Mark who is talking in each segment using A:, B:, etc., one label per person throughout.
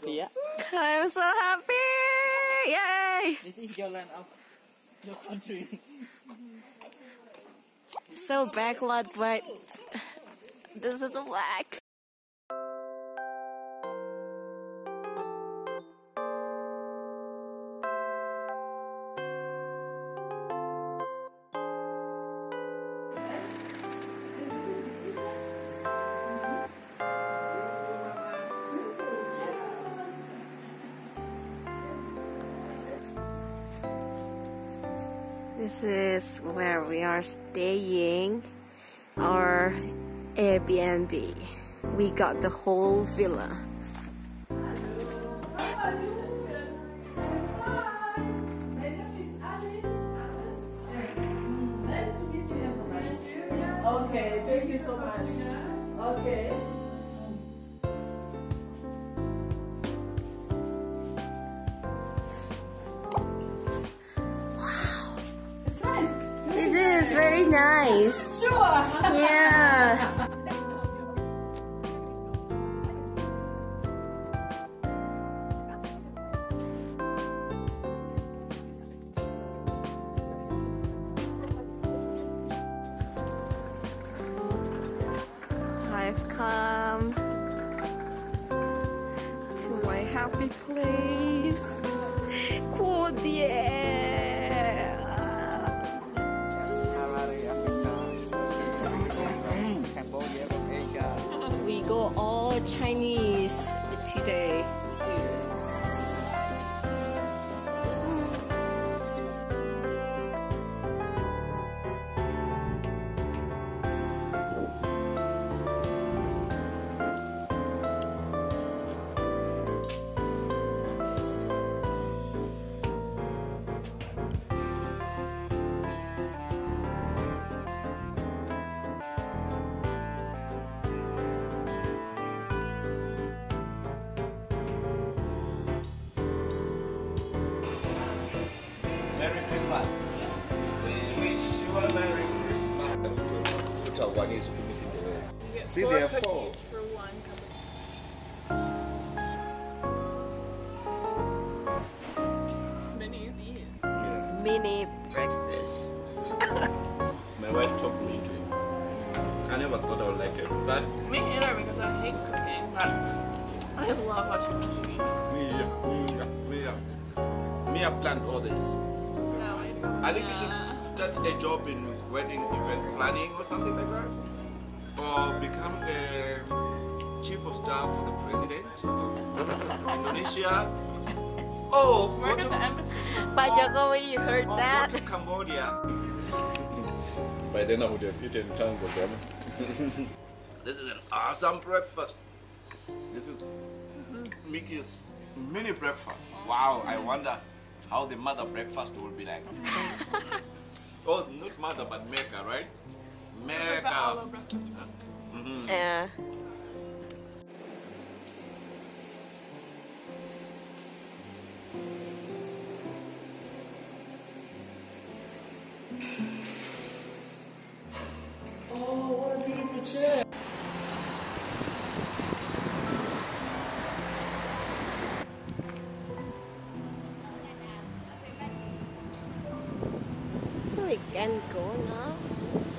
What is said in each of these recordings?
A: Happy ya?
B: I'm so happy! Yay!
A: This is your land of your country.
B: So backlot, but this is a black. This is where we are staying, our Airbnb. We got the whole villa.
C: Okay, thank you so much. Okay. Nice. Sure.
B: Yeah. I've come to my happy place. Kodia. Chinese today.
D: Christmas. We wish you a Merry Christmas. Put our one is missing the way. See, there are four.
C: for one Many of these.
D: Yeah.
B: Mini breakfast.
D: My wife talked me into it. I never thought I would like it, but
C: Me either because I hate cooking, but I love watching YouTube.
D: me, yeah, me, yeah. me, I planned all this. I think you should start a job in wedding event planning or something like that, or become a chief of staff for the president of Indonesia. Oh, go to
C: the embassy.
B: But Jokowi, you heard
D: or
B: that?
D: go to Cambodia. By then I would have eaten tons of them. this is an awesome breakfast. This is Mickey's mini breakfast. Wow, I wonder how the mother breakfast will be like. oh, not mother, but maker, right?
C: Like
D: Maker.
C: breakfast or something.
B: Yeah.
D: Oh, what a beautiful chair.
B: Can go now.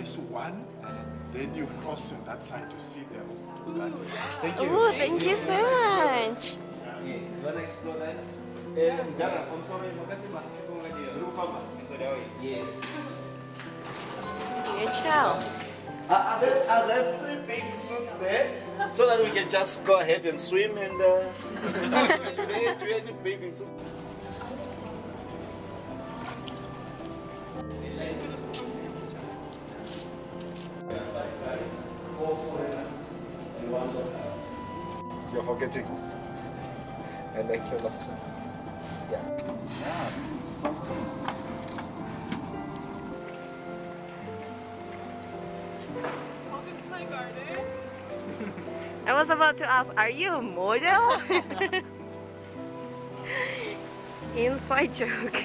E: Press one, then you cross on that side to see the garden.
D: Thank
B: Oh, thank you so much.
D: Okay, you wanna explore that? Eh, jangan, I'm sorry, makasih mas. Lupa mas. Yes.
B: Good job.
D: Are, are there are there free bathing suits there? So that we can just go ahead and swim and uh, today do you have bathing suit?
E: You're forgetting. And then kill off. Yeah.
A: Yeah, this is so cool.
C: Welcome to my garden.
B: I was about to ask, are you a model? Inside joke.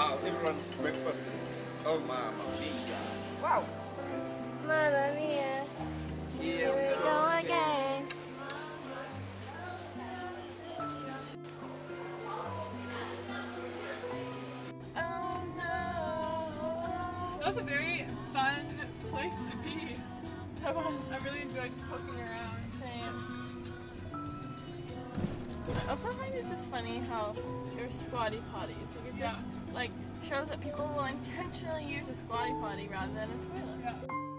D: Wow, everyone's breakfast is. Oh, mama mia.
B: Wow. Mamma mia. Here we go again.
C: Oh no. That was a very fun place to be. That was. I really enjoyed just poking around. Same. I also find it just funny how there's squatty potties. Like it just like shows that people will intentionally use a squatty potty rather than a toilet.